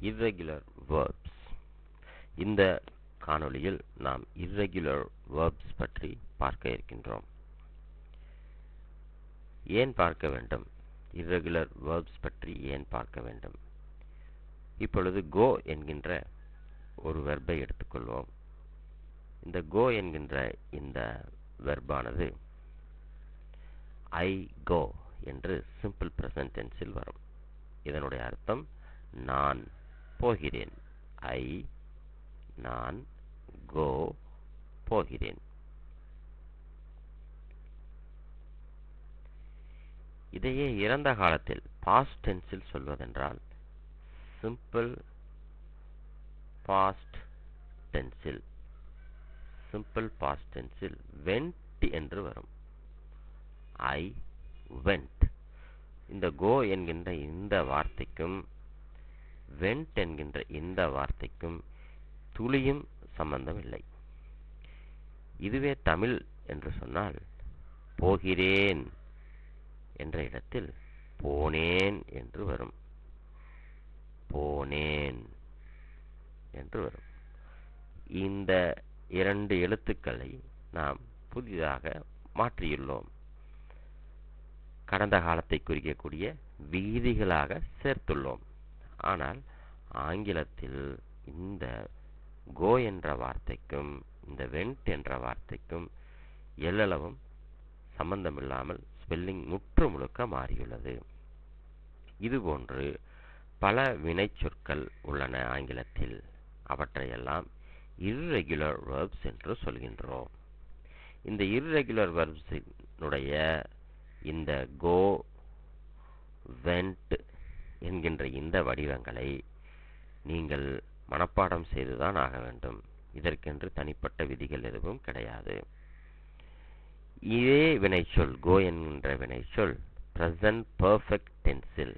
irregular verbs. இந்த காணொளியில் நாம் irregular verbs பற்றி பார்க்க இருக்கின்றோம். ஏன் பார்க்க வேண்டும்? irregular verbs பற்றி ஏன் பார்க்க வேண்டும்? இப்பொழுது go என்கின்ற ஒரு வெர்பை எடுத்துக்கொள்வோம். இந்த go என்கின்ற இந்த வெர்பானது ஐ கோ என்று சிம்பிள் பிரசன்ட் டென்ஸில் வரும். இதனுடைய அர்த்தம் நான் போகிறேன். ஐ நான் கோ போகிறேன். இதையே இறந்த காலத்தில் பாஸ்ட் டென்ஸில் சொல்வதென்றால் சிம்பிள் பாஸ்ட் டென்ஸில் சிம்பிள் பாஸ்ட் டென்ஸில் வெண்ட் என்று வரும். ஐ வெண்ட் இந்த கோ என்கின்ற இந்த வார்த்தைக்கும் வெண்ட் என்கின்ற இந்த வார்த்தைக்கும் துளியும் சம்பந்தம் இல்லை இதுவே தமிழ் என்று சொன்னால் போகிறேன் என்ற இடத்தில் போனேன் என்று வரும். போனேன் என்று வரும். இந்த இரண்டு எழுத்துக்களை நாம் புதிதாக மாற்றியுள்ளோம். கடந்த காலத்தை குறிக்கக்கூடிய வீதிகளாக சேர்த்துள்ளோம். ஆனால் ஆங்கிலத்தில் இந்த கோ என்ற வார்த்தைக்கும் இந்த வெண்ட் என்ற வார்த்தைக்கும் எல்லளவும் சம்பந்தமில்லாமல் ஸ்பெல்லிங் முற்று முழுக்க மாறியுள்ளது. இதுபோன்று பல வினைச்சொற்கள் உள்ளன ஆங்கிலத்தில். அவற்றையெல்லாம் இர்ரெகுலர் வேர்ப்ஸ் என்று சொல்கின்றோம். இந்த இர்ரெகுலர் வேர்ப்ஸினுடைய இந்த கோ வெண்ட் என்கின்ற இந்த வடிவங்களை நீங்கள் மனப்பாடம் செய்துதான் ஆக வேண்டும். இதற்கென்று தனிப்பட்ட விதிகள் எதுவும் கிடையாது. இதே வினைச்சொல் கோ என்கின்ற வினைச்சொல் present பர்ஃபெக்ட் டென்சில்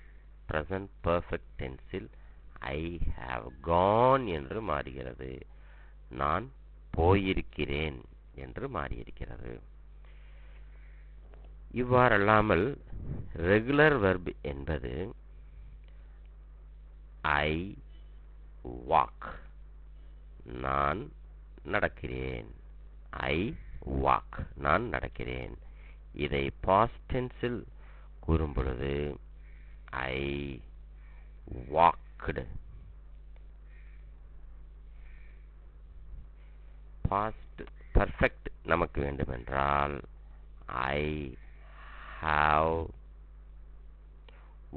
present பர்ஃபெக்ட் டென்சில் ஐ ஹாவ் கான் என்று மாறுகிறது. நான் போயிருக்கிறேன் என்று மாறியிருக்கிறது. இவ்வாறல்லாமல் ரெகுலர் வெர்ப் என்பது ஐ வாக் நான் நடக்கிறேன். ஐ வாக் நான் நடக்கிறேன். இதை பாஸ்ட் டென்ஸில் கூறும் ஐ வாக்டு பாஸ்ட் பர்ஃபெக்ட் நமக்கு வேண்டுமென்றால் ஐ ஹாவ்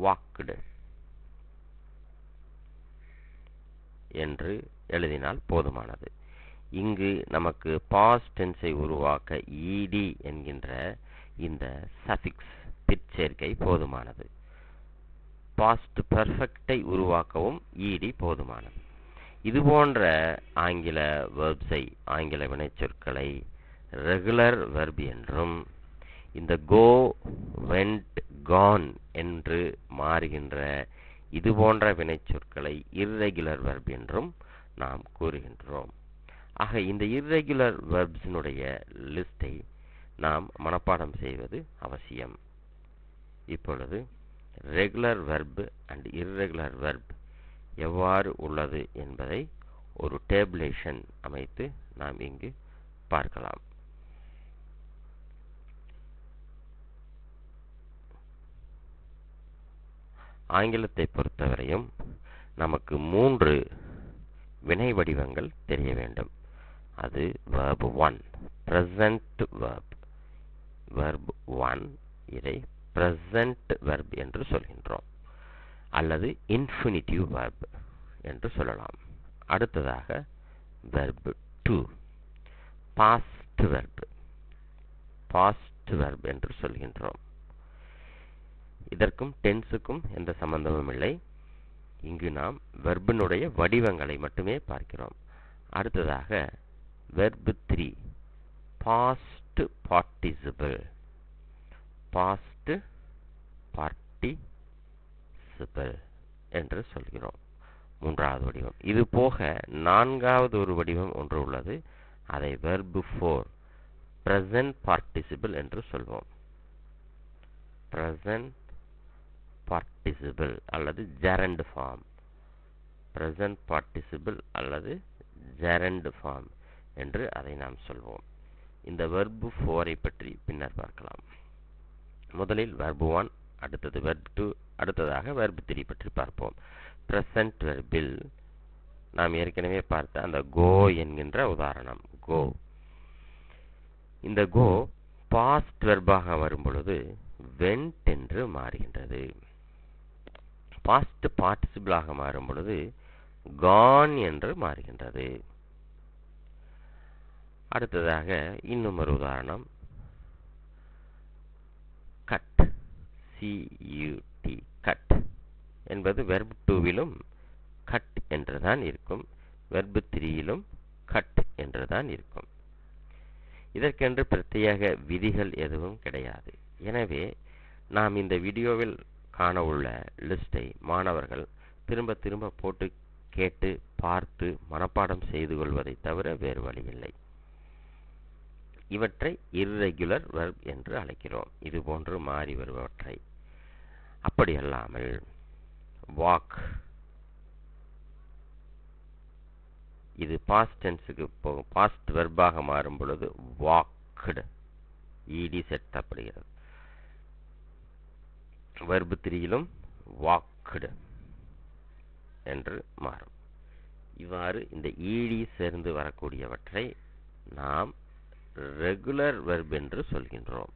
வாக்டு என்று எழுதினால் போதுமானது. இங்கு நமக்கு பாஸ்ட் டென்ஸை உருவாக்க ஈடி என்கின்ற இந்த சஃபிக்ஸ் பிற்சேர்க்கை போதுமானது. பாஸ்ட் பெர்ஃபெக்டை உருவாக்கவும் ஈடி போதுமானது. இது போன்ற ஆங்கில வெர்ப்ஸை ஆங்கில வினைச்சொற்களை ரெகுலர் வெர்ப் என்றும் இந்த கோ வெண்ட் கான் என்று மாறுகின்ற இது போன்ற வினைச்சொற்களை இர்ரெகுலர் வெர்ப் என்றும் நாம் கூறுகின்றோம். ஆக இந்த இர்ரெகுலர் வெர்ப்ஸினுடைய லிஸ்டை நாம் மனப்பாடம் செய்வது அவசியம். இப்பொழுது regular verb and irregular verb எவ்வாறு உள்ளது என்பதை ஒரு டேபிளேஷன் அமைத்து நாம் இங்கு பார்க்கலாம். ஆங்கிலத்தை பொறுத்தவரையும் நமக்கு மூன்று வினை வடிவங்கள் தெரிய வேண்டும். அது verb 1 present வேர்ப் verb 1 இதை present வெர்ப் என்று சொல்கின்றோம். அல்லது இன்ஃபினிட்டிவ் verb என்று சொல்லலாம். அடுத்ததாக verb two past verb past verb என்று சொல்கின்றோம். இதற்கும் டென்ஸுக்கும் எந்த சம்பந்தமும் இல்லை. இங்கு நாம் வெர்பினுடைய வடிவங்களை மட்டுமே பார்க்கிறோம். அடுத்ததாக verb three past participle past participle என்று சொல்கிறோம். மூன்றாவது வடிவம். இது போக நான்காவது ஒரு வடிவம் ஒன்று உள்ளது. அதை வெர்பு ஃபோர் ப்ரெசன்ட் பார்ட்டிசிபிள் என்று சொல்வோம். ப்ரெசன்ட் participle அல்லது gerund form. Present participle அல்லது gerund ஃபார்ம் என்று அதை நாம் சொல்வோம். இந்த verb 4 பற்றி பின்னர் பார்க்கலாம். முதலில் verb 1 அடுத்தது verb 2 அடுத்ததாக verb 3 பற்றி பார்ப்போம். Present verbல் நாம் ஏற்கனவே பார்த்த அந்த go என்கின்ற உதாரணம் go. இந்த go past வெர்பாக வரும் பொழுது went என்று மாறுகின்றது. Past participle-ஆக மாறும் பொழுது gone என்று மாறுகின்றது. அடுத்ததாக இன்னும் ஒரு உதாரணம். cut. C u t cut என்பது verb 2விலும் cut என்றுதான் இருக்கும். verb 3யிலும் cut என்றுதான் இருக்கும். இதற்கென்று பிரத்யேக விதிகள் எதுவும் கிடையாது. எனவே நாம் இந்த வீடியோவில் காண உள்ள லிஸ்டை மாணவர்கள் திரும்ப திரும்ப போட்டு கேட்டு பார்த்து மனப்பாடம் செய்து கொள்வதை தவிர வேறு வழியில்லை. இவற்றை இர்ரெகுலர் வெர்ப் என்று அழைக்கிறோம். இது போன்று மாறி வருபவற்றை. அப்படியல்லாமல் வாக் இது பாஸ்ட் டென்ஸுக்கு போகும் பாஸ்ட் வெர்பாக மாறும் பொழுது வாக்டு இடி சேர்த்தப்படுகிறது வெர்பு த்ரீயிலும் வாக்டு என்று மாறும். இவ்வாறு இந்த ஈடி சேர்ந்து வரக்கூடியவற்றை நாம் ரெகுலர் வெர்ப் என்று சொல்கின்றோம்.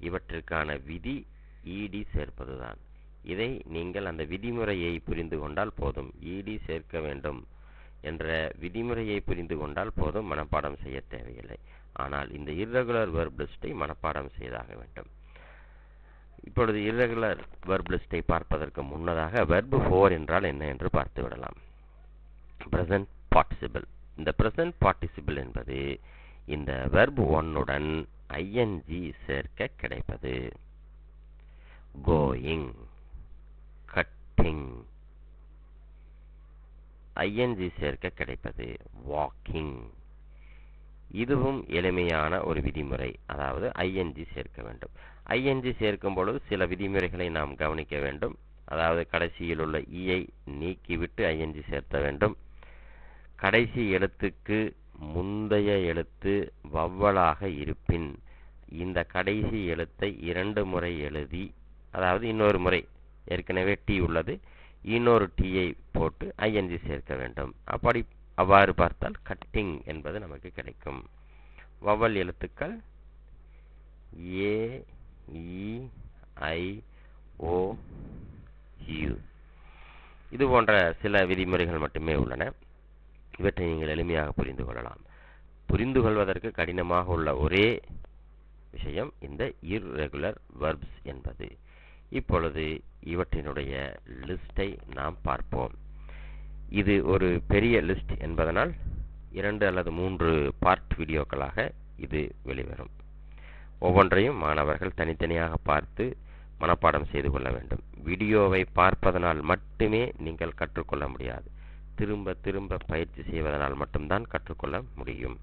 இவற்றிற்கான விதி ஈடி சேர்ப்பதுதான். இதை நீங்கள் அந்த விதிமுறையை புரிந்து கொண்டால் போதும். ஈடி சேர்க்க வேண்டும் என்ற விதிமுறையை புரிந்து கொண்டால் போதும். மனப்பாடம் செய்ய தேவையில்லை. ஆனால் இந்த இர்ரெகுலர் வெர்ப் list-ஐ மனப்பாடம் செய்தாக வேண்டும். இப்பொழுது இரகுலர் வெர்ப் லிஸ்டை பார்ப்பதற்கு முன்னதாக வெர்ப் ஃபோர் என்றால் என்ன என்று பார்த்து விடலாம். ப்ரெசன்ட் பார்ட்டிசிபிள் இந்த ப்ரெசன்ட் பார்ட்டிசிபிள் என்பது இந்த வெர்ப் ஒன்னுடன் ஐஎன்ஜி சேர்க்க கிடைப்பது. கோயிங் கட்டிங் ஐஎன்ஜி சேர்க்க கிடைப்பது. வாக்கிங் இதுவும் எளிமையான ஒரு விதிமுறை. அதாவது ஐஎன்ஜி சேர்க்க வேண்டும். Ing சேர்க்கும் பொழுது சில விதிமுறைகளை நாம் கவனிக்க வேண்டும். அதாவது கடைசியில் உள்ள e ஈயை நீக்கிவிட்டு ing சேர்த்த வேண்டும். கடைசி எழுத்துக்கு முந்தைய எழுத்து வவ்வலாக இருப்பின் இந்த கடைசி எழுத்தை இரண்டு முறை எழுதி அதாவது இன்னொரு முறை ஏற்கனவே டி உள்ளது இன்னொரு டீயை போட்டு ஐஎன்ஜி சேர்க்க வேண்டும். அப்படி அவ்வாறு பார்த்தால் கட்டிங் என்பது நமக்கு கிடைக்கும். வவல் எழுத்துக்கள் ஏ இ ஓ யு இது போன்ற சில விதிமுறைகள் மட்டுமே உள்ளன. இவற்றை நீங்கள் எளிமையாக புரிந்து கொள்ளலாம். புரிந்து கொள்வதற்கு கடினமாக உள்ள ஒரே விஷயம் இந்த இர்ரெகுலர் வர்ப்ஸ் என்பது. இப்பொழுது இவற்றினுடைய லிஸ்டை நாம் பார்ப்போம். இது ஒரு பெரிய லிஸ்ட் என்பதனால் இரண்டு அல்லது மூன்று பார்ட் வீடியோக்களாக இது வெளிவரும். ஒவ்வொன்றையும் மாணவர்கள் தனித்தனியாக பார்த்து மனப்பாடம் செய்து கொள்ள வேண்டும். வீடியோவை பார்ப்பதனால் மட்டுமே நீங்கள் கற்றுக்கொள்ள முடியாது. திரும்ப திரும்ப பயிற்சி செய்வதனால் மட்டும்தான் கற்றுக்கொள்ள முடியும்.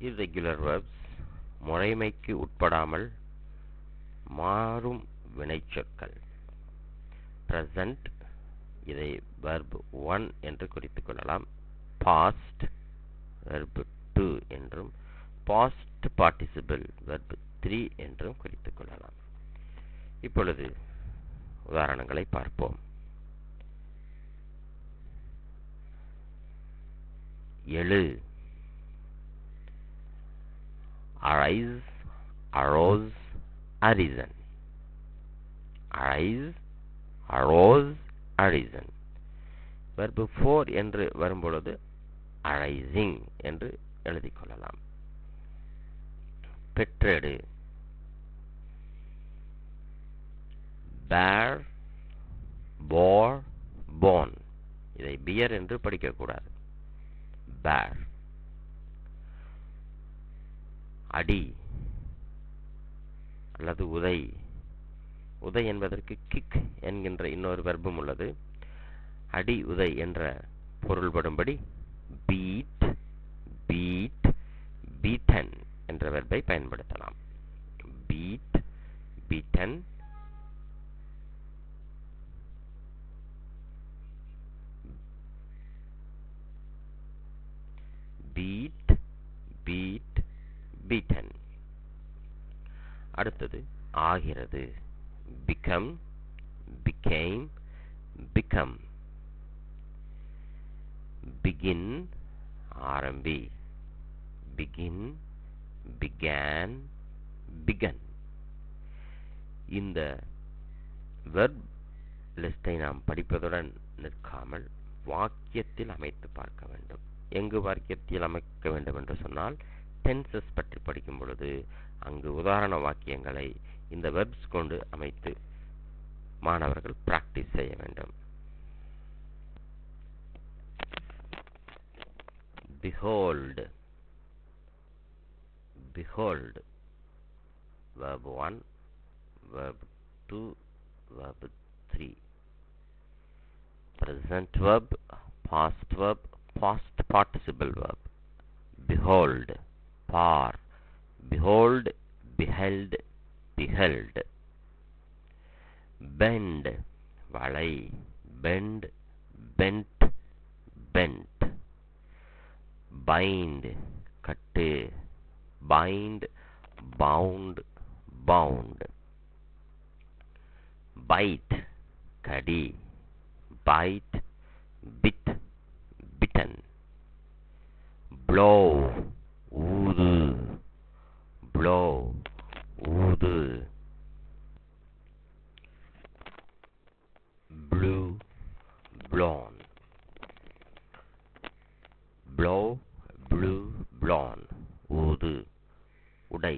Irregular வேர்ப்ஸ் முறைமைக்கு உட்படாமல் மாறும் வினைச்சொற்கள். Present இதை verb 1 என்று குறித்துக் கொள்ளலாம் past verb 2 என்றும் past participle verb 3 என்றும் குறித்துக் கொள்ளலாம் இப்பொழுது உதாரணங்களை பார்ப்போம் எழு arise, arose, arisen. Arise, arose, arisen. verb 4 என்று வரும்பொழுது அரைசிங் என்று எழுதிக் கொள்ளலாம். பெற்றெடு. பேர் போர் போன் இதை பியர் என்று படிக்கக்கூடாது பேர் அடி. அல்லது உதை. உதை என்பதற்கு கிக் என்கின்ற இன்னொரு வெர்பும் உள்ளது. அடி உதை என்ற பொருள்படும்படி பீட் பீட் பீட்டன் என்ற வெர்பை பயன்படுத்தலாம். Beat beaten beat beat beaten அடுத்தது ஆகிறது. பிகம் பிகேம் பிகம் begin ஆரம்பி begin began begun. இந்த வெர்ப் லிஸ்டை நாம் படிப்பதுடன் நிற்காமல் வாக்கியத்தில் அமைத்து பார்க்க வேண்டும். எங்கு வாக்கியத்தில் அமைக்க வேண்டும் என்று சொன்னால் டென்சஸ் பற்றி படிக்கும் பொழுது அங்கு உதாரண வாக்கியங்களை இந்த வெர்ப்ஸ் கொண்டு அமைத்து மாணவர்கள் பிராக்டிஸ் செய்ய வேண்டும். Behold. Behold. Verb 1 verb 2 verb 3 present verb past verb past participle verb. Behold. Par. Behold beheld beheld. Bend. வளை bend bent bent bind கட்டு bind bound bound bite கடி bite bit bitten blow ஊது blow ஊது blew blown blow blew blown ஊது உடை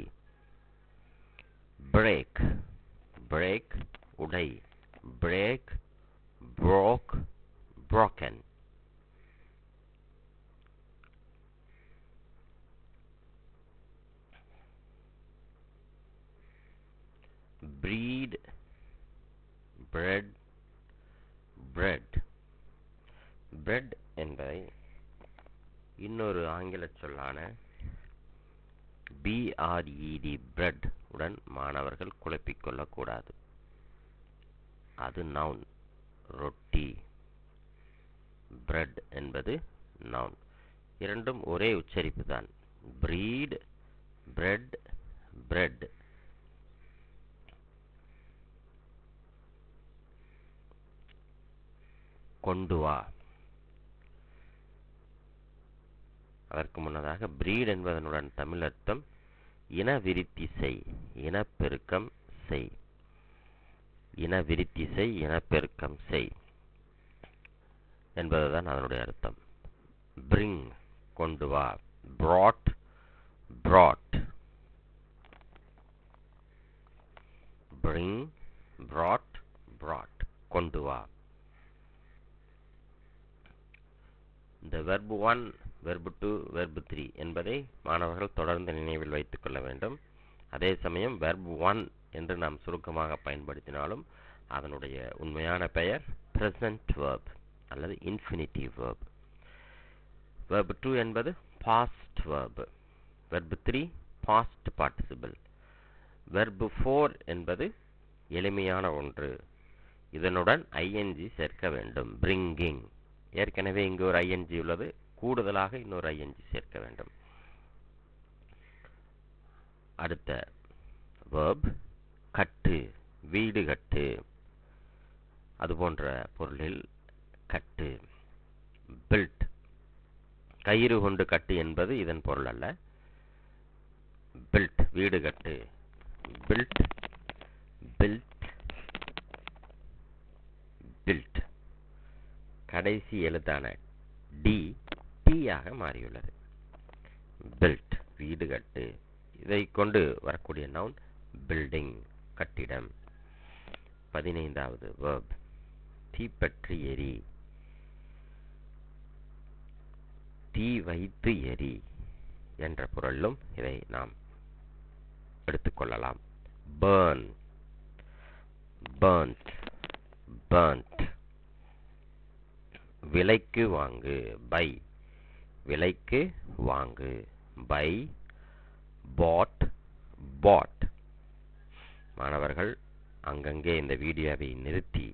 break break உடை break broke broken breed bread bread bread என்பதை இன்னொரு ஆங்கில சொல்லான பிஆர்இடி பிரெட் உடன் மாணவர்கள் குழப்பிக் கொள்ளக்கூடாது. அது நவுன் ரொட்டி. பிரெட் என்பது நவுன் இரண்டும் ஒரே உச்சரிப்பு தான். பிரீட் பிரெட் பிரெட் கொண்டு வா. அதற்கு முன்னதாக பிரீட் என்பதனுடன் தமிழ் அர்த்தம் இன விருத்தி செய் இனப்பெருக்கம் செய். இன விருத்தி செய் இனப்பெருக்கம் செய் என்பதுதான் அதனுடைய அர்த்தம். பிரிங் கொண்டு வா brought brought. bring brought brought. கொண்டு வா. இந்த verb one verb two verb three என்பதை மாணவர்கள் தொடர்ந்து நினைவில் வைத்துக் கொள்ள வேண்டும். அதே சமயம் வெர்ப் ஒன் என்று நாம் சுருக்கமாக பயன்படுத்தினாலும் அதனுடைய உண்மையான பெயர் present verb அல்லது infinitive verb. Verb டூ என்பது past verb. Verb three past participle. Verb four என்பது எளிமையான ஒன்று. இதனுடன் ing சேர்க்க வேண்டும். Bringing. ஏற்கனவே இங்கு ஒரு ing உள்ளது. கூடுதலாக இன்னொரு ஐஎன்ஜி சேர்க்க வேண்டும். அடுத்த வேர்ப் கட்டு வீடு கட்டு. அதுபோன்ற பொருளில் கட்டு பில்ட் கயிறு கொண்டு கட்டு என்பது இதன் பொருள் அல்ல. பில்ட் வீடு கட்டு. பில்ட் பில்ட் பில்ட் கடைசி எழுத்தான டி டி மாறியுள்ளது. பில்ட் வீடு கட்டு. இதை கொண்டு வரக்கூடிய நவுன் பில்டிங் கட்டிடம். பதினைந்தாவது வேர்ப் தீப்பற்றி எரி தீ வைத்து எரி என்ற பொருளும் இதை நாம் எடுத்துக்கொள்ளலாம் பேர்ன் பேர்ன்ட் பேர்ன்ட் விலைக்கு வாங்கு பை விலைக்கு வாங்கு. பை பாட் பாட் மாணவர்கள் அங்கங்கே இந்த வீடியோவை நிறுத்தி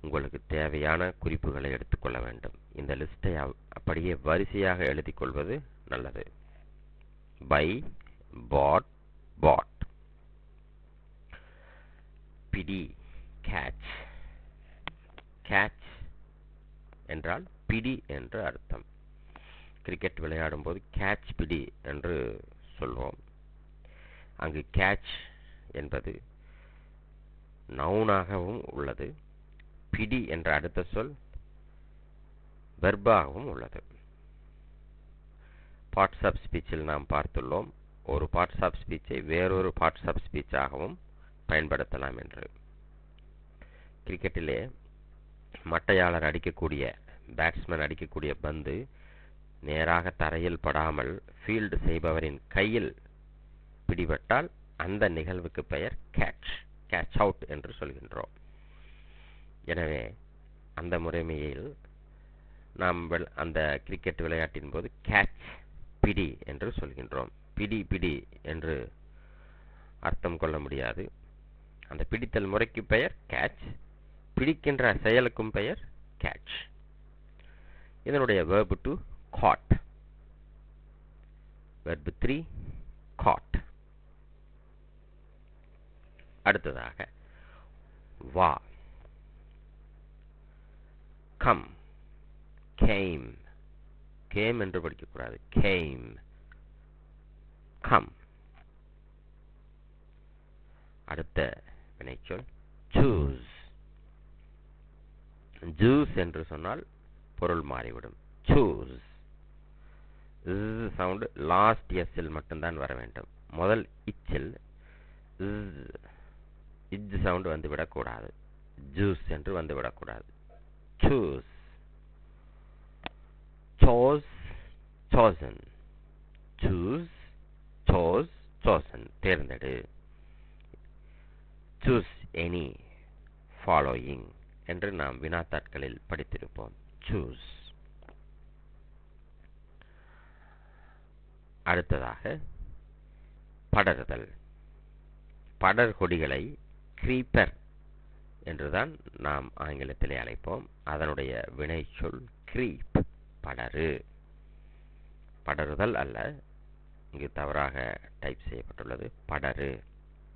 உங்களுக்கு தேவையான குறிப்புகளை எடுத்துக்கொள்ள வேண்டும். இந்த லிஸ்ட்டை அப்படியே வரிசையாக எழுதி கொள்வது நல்லது. பை பாட் பாட் பிடி கேட்ச் கேட்ச் என்றால் பிடி என்று அர்த்தம். கிரிக்கெட் விளையாடும் போது கேட்ச் பிடி என்று சொல்வோம். அங்கு கேட்ச் என்பது நவுனாகவும் உள்ளது. பிடி என்ற அடுத்த சொல் வெர்பாகவும் உள்ளது. பார்ட்ஸ் ஆஃப் ஸ்பீச்சில் நாம் பார்த்துள்ளோம். ஒரு பார்ட்ஸ் ஆஃப் ஸ்பீச்சை வேறொரு பார்ட்ஸ் ஆஃப் ஸ்பீச்சாகவும் பயன்படுத்தலாம் என்று. கிரிக்கெட்டிலே மட்டையாளர் அடிக்கக்கூடிய பேட்ஸ்மேன் அடிக்கக்கூடிய பந்து நேராக தரையில் படாமல் ஃபீல்டு செய்பவரின் கையில் பிடிபட்டால் அந்த நிகழ்வுக்கு பெயர் கேட்ச் கேட்ச் அவுட் என்று சொல்கின்றோம். எனவே அந்த முறைமையில் நாம் அந்த கிரிக்கெட் விளையாட்டின் போது கேட்ச் பிடி என்று சொல்கின்றோம். பிடி பிடி என்று அர்த்தம் கொள்ள முடியாது. அந்த பிடித்தல் முறைக்கு பெயர் கேட்ச் பிடிக்கின்ற செயலுக்கும் பெயர் கேட்ச் இதனுடைய verb two caught verb three caught அடுத்ததாக வா. கம் கேம் கேம் என்று படிக்கக்கூடாது. கேம் கம் அடுத்த வினைச்சொல் சூஸ் ஜூஸ் என்று சொன்னால் பொருள் மாறிவிடும். சூஸ் சவுண்டு லாஸ்ட் எஸ்ஸில் மட்டும்தான் வர வேண்டும். முதல் இச்சில் இஜ் சவுண்டு வந்து விடக்கூடாது ஜூஸ் என்று வந்து விடக்கூடாது choose chose chosen choose chose chosen தேர்ந்தெடு. Choose any following என்று நாம் வினாத்தாட்களில் படித்திருப்போம். Choose. அடுத்ததாக படருதல் படர் கொடிகளை கிரீப்பர் என்றுதான் நாம் ஆங்கிலத்திலே அழைப்போம். அதனுடைய வினைச்சொல் கிரீப் படரு படருதல் அல்ல இங்கு தவறாக டைப் செய்யப்பட்டுள்ளது. படரு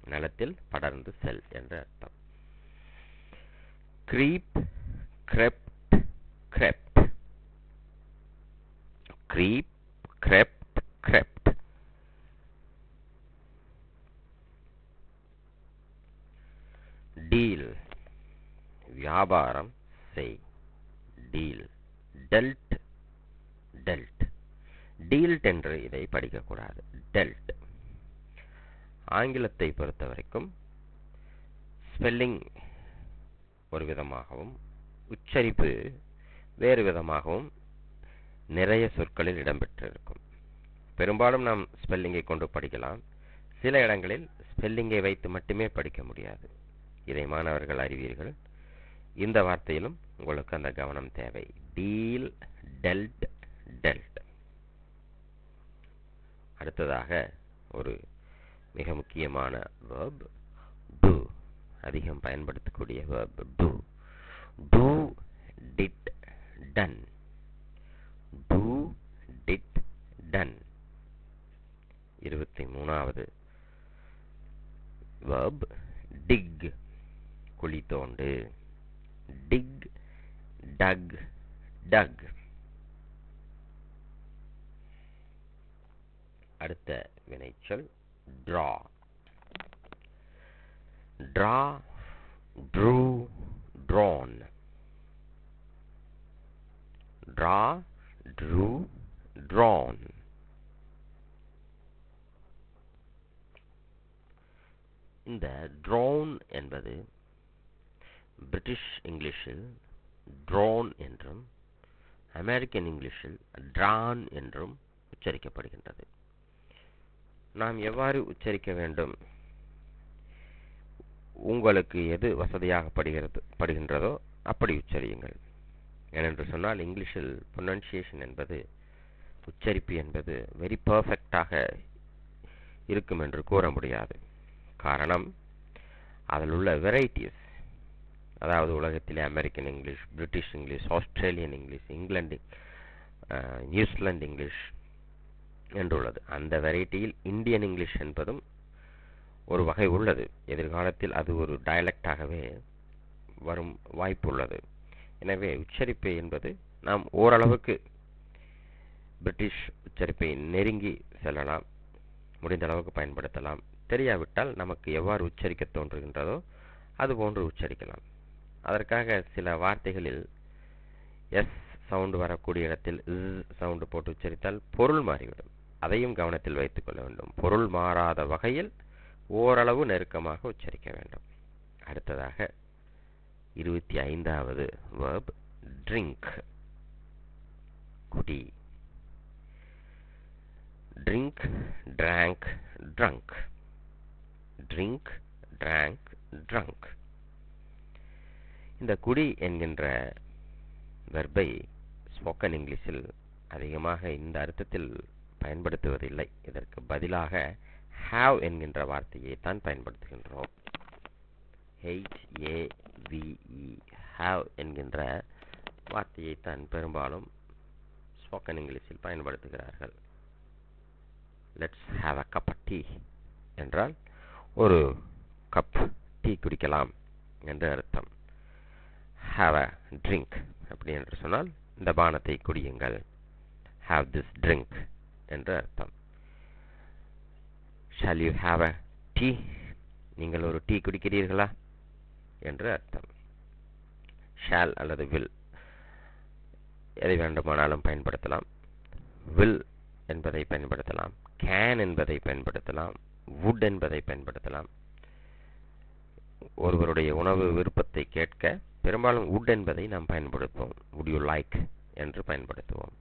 நிலத்தில் படர்ந்து செல் என்று அர்த்தம். Creep crept crept. Creep crept crept. Deal. வியாபாரம் செய். டீல் டெல்ட் டெல்ட் டீல்ட் என்று இதை படிக்கக்கூடாது. டெல்ட் ஆங்கிலத்தை பொறுத்த வரைக்கும் ஸ்பெல்லிங் ஒரு விதமாகவும் உச்சரிப்பு வேறு விதமாகவும் நிறைய சொற்களில் இடம்பெற்றிருக்கும். பெரும்பாலும் நாம் ஸ்பெல்லிங்கை கொண்டு படிக்கலாம். சில இடங்களில் ஸ்பெல்லிங்கை வைத்து மட்டுமே படிக்க முடியாது. இதை மாணவர்கள் அறிவீர்கள். இந்த வார்த்தையிலும் உங்களுக்கு அந்த கவனம் தேவை. டீல் டெல்ட் டெல்ட் அடுத்ததாக ஒரு மிக முக்கியமான வேர்ப் டு அதிகம் பயன்படுத்தக்கூடிய verb do do did done do did done இருபத்தி மூணாவது verb dig குழி தோண்டு dig dug dug அடுத்த வினைச்சொல் draw draw, drew, drawn. Draw, drew, drawn. இந்த drawn என்பது பிரிட்டிஷ் இங்கிலீஷில் drawn என்றும் அமெரிக்கன் இங்கிலீஷில் drawn என்றும் உச்சரிக்கப்படுகின்றது. நாம் எவ்வாறு உச்சரிக்க வேண்டும்? உங்களுக்கு எது வசதியாக படுகிறது படுகின்றதோ அப்படி உச்சரியுங்கள். ஏனென்று சொன்னால் இங்கிலீஷில் ப்ரொனன்சியேஷன் என்பது உச்சரிப்பு என்பது வெரி பர்ஃபெக்டாக இருக்கும் என்று கூற முடியாது. காரணம் அதில் உள்ள வெரைட்டிஸ் அதாவது உலகத்திலே American English British English Australian English England New Zealand English என்றுள்ளது. அந்த வெரைட்டியில் இந்தியன் இங்கிலீஷ் என்பதும் ஒரு வகை உள்ளது. எதிர்காலத்தில் அது ஒரு டயலக்டாகவே வரும் வாய்ப்பு உள்ளது. எனவே உச்சரிப்பு என்பது நாம் ஓரளவுக்கு பிரிட்டிஷ் உச்சரிப்பை நெருங்கி செல்லலாம் முடிந்த அளவுக்கு பயன்படுத்தலாம். தெரியாவிட்டால் நமக்கு எவ்வாறு உச்சரிக்க தோன்றுகின்றதோ அது போன்று உச்சரிக்கலாம். அதற்காக சில வார்த்தைகளில் எஸ் சவுண்டு வரக்கூடிய இடத்தில் இஸ் சவுண்டு போட்டு உச்சரித்தால் பொருள் மாறிவிடும். அதையும் கவனத்தில் வைத்துக் கொள்ள வேண்டும். பொருள் மாறாத வகையில் ஓரளவு நெருக்கமாக உச்சரிக்க வேண்டும். அடுத்ததாக இருபத்தி ஐந்தாவது வேர்ப் ட்ரிங்க் குடி. Drink drank drunk drink drank drunk இந்த குடி என்கின்ற வெர்பை ஸ்போக்கன் இங்கிலீஷில் அதிகமாக இந்த அர்த்தத்தில் பயன்படுத்துவதில்லை. இதற்கு பதிலாக ஹாவ் என்கின்ற வார்த்தையை தான் பயன்படுத்துகின்றோம். ஹெச்ஏ ஏ விஇ ஹாவ் என்கின்ற வார்த்தையை தான் பெரும்பாலும் ஸ்போக்கன் இங்கிலீஷில் பயன்படுத்துகிறார்கள். Let's have a cup tea என்றால் ஒரு கப் டீ குடிக்கலாம் என்று அர்த்தம். ஹாவ் அ ட்ரிங்க் அப்படி என்று சொன்னால் இந்த பானத்தை குடியுங்கள். ஹாவ் திஸ் ட்ரிங்க் என்று அர்த்தம். Shall you have a tea நீங்கள் ஒரு டீ குடிக்கிறீர்களா? என்று அர்த்தம். ஷால் அல்லது வில் எதை வேண்டுமானாலும் பயன்படுத்தலாம். வில் என்பதை பயன்படுத்தலாம். கேன் என்பதை பயன்படுத்தலாம். வுட் என்பதை பயன்படுத்தலாம். ஒருவருடைய உணவு விருப்பத்தை கேட்க பெரும்பாலும் வுட் என்பதை நாம் பயன்படுத்துவோம். வுட் யூ லைக் என்று பயன்படுத்துவோம்.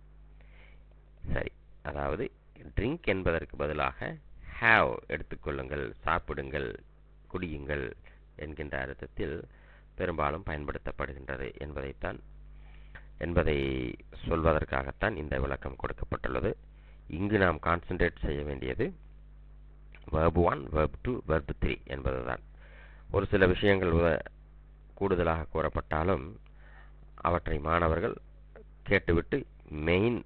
சரி அதாவது ட்ரிங்க் என்பதற்கு பதிலாக ஹாவ் எடுத்துக்கொள்ளுங்கள் சாப்பிடுங்கள் குடியுங்கள் என்கின்ற அர்த்தத்தில் பெரும்பாலும் பயன்படுத்தப்படுகின்றது என்பதைத்தான் என்பதை சொல்வதற்காகத்தான் இந்த விளக்கம் கொடுக்கப்பட்டுள்ளது. இங்கு நாம் கான்சென்ட்ரேட் செய்ய வேண்டியது verb one verb two verb three என்பதுதான். ஒரு சில விஷயங்கள் கூடுதலாக கூறப்பட்டாலும் அவற்றை மாணவர்கள் கேட்டுவிட்டு மெயின்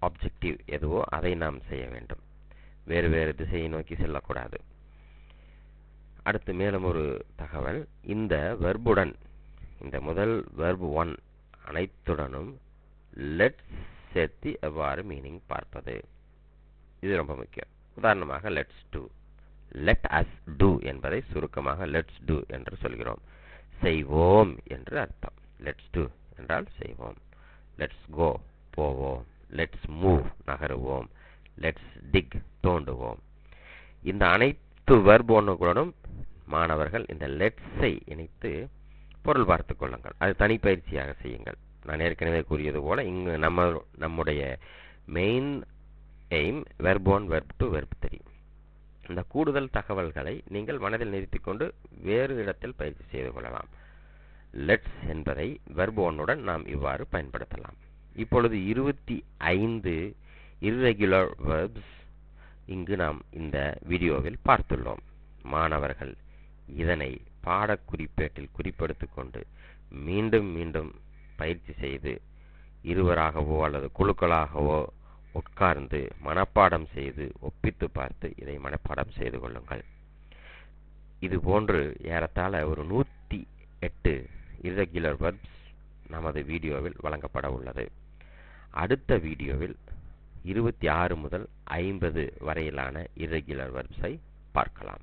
ஆப்ஜெக்டிவ் எதுவோ அதை நாம் செய்ய வேண்டும். வேறு வேறு திசையை நோக்கி செல்லக்கூடாது. அடுத்து மேலும் ஒரு தகவல். இந்த வெர்புடன் இந்த முதல் வெர்பு ஒன் அனைத்துடனும் லெட்ஸ் சேர்த்து எவ்வாறு மீனிங் பார்ப்பது? இது ரொம்ப முக்கியம். உதாரணமாக let's do let us do என்பதை சுருக்கமாக லெட்ஸ் டூ என்று சொல்கிறோம். செய்வோம் என்று அர்த்தம். லெட்ஸ் டூ என்றால் செய்வோம். லெட்ஸ் கோ போவோம். லெட்ஸ் மூவ் நகருவோம். லெட்ஸ் டிக் தோண்டுவோம். இந்த அனைத்து வெர்ப் ஒன்றுகளுடன் மாணவர்கள் இந்த லெட்ஸை இணைத்து பொருள் பார்த்துக் கொள்ளுங்கள். அது தனிப்பயிற்சியாக செய்யுங்கள். நான் ஏற்கனவே கூறியது போல இங்கு நம்ம நம்முடைய main aim verb one verb two verb three இந்த கூடுதல் தகவல்களை நீங்கள் மனதில் நிறுத்திக் கொண்டு வேறு இடத்தில் பயிற்சி செய்து கொள்ளலாம். லெட்ஸ் என்பதை வெர்ப் ஒன்னுடன் நாம் இவ்வாறு பயன்படுத்தலாம். இப்பொழுது இருபத்தி ஐந்து irregular verbs இங்கு நாம் இந்த வீடியோவில் பார்த்துள்ளோம். மாணவர்கள் இதனை பாடக்குறிப்பேட்டில் குறிப்பெடுத்து கொண்டு மீண்டும் மீண்டும் பயிற்சி செய்து இருவராகவோ அல்லது குழுக்களாகவோ உட்கார்ந்து மனப்பாடம் செய்து ஒப்பித்து பார்த்து இதை மனப்பாடம் செய்து கொள்ளுங்கள். இது போன்று ஏறத்தாழ ஒரு நூற்றி எட்டு இரகுலர் வர்ப்ஸ் நமது வீடியோவில் வழங்கப்பட உள்ளது. அடுத்த வீடியோவில் இருபத்தி ஆறு முதல் ஐம்பது வரையிலான irregular வெர்ப்ஸை பார்க்கலாம்.